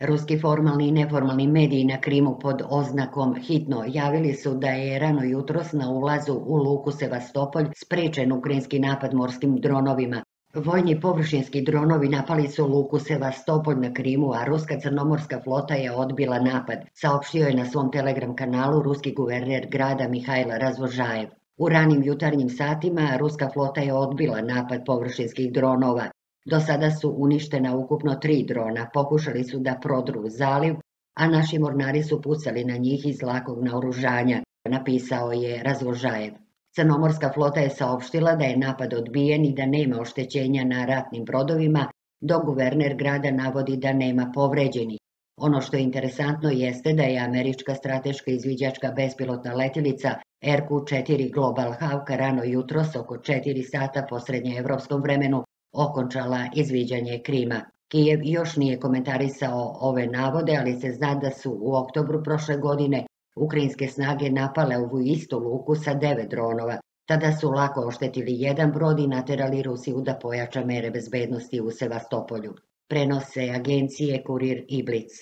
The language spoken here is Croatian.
Ruski formalni i neformalni mediji na Krimu pod oznakom hitno javili su da je rano jutros na ulazu u luku Sevastopolj sprečen ukrajinski napad morskim dronovima. Vojni površinski dronovi napali su luku Sevastopolj na Krimu, a ruska crnomorska flota je odbila napad, saopštio je na svom telegram kanalu ruski guverner grada Mihajla Razvožajev. U ranim jutarnjim satima ruska flota je odbila napad površinskih dronova. Do sada su uništena ukupno tri drona, pokušali su da prodru zaliv, a naši mornari su pucali na njih iz lakog naoružanja, napisao je Razvožajev. Crnomorska flota je saopštila da je napad odbijen i da nema oštećenja na ratnim brodovima, dok guverner grada navodi da nema povređenih. Ono što je interesantno jeste da je američka strateška izviđačka bespilotna letilica RQ-4 Global Hawk rano jutros oko 4 sata po srednjeevropskom vremenu okončala izviđanje Krima. Kijev još nije komentarisao ove navode, ali se zna da su u oktobru prošle godine ukrajinske snage napale ovu istu luku sa devet dronova. Tada su lako oštetili jedan brod i naterali Rusiju da pojača mere bezbednosti u Sevastopolju. Prenose agencije Kurir i Blitz.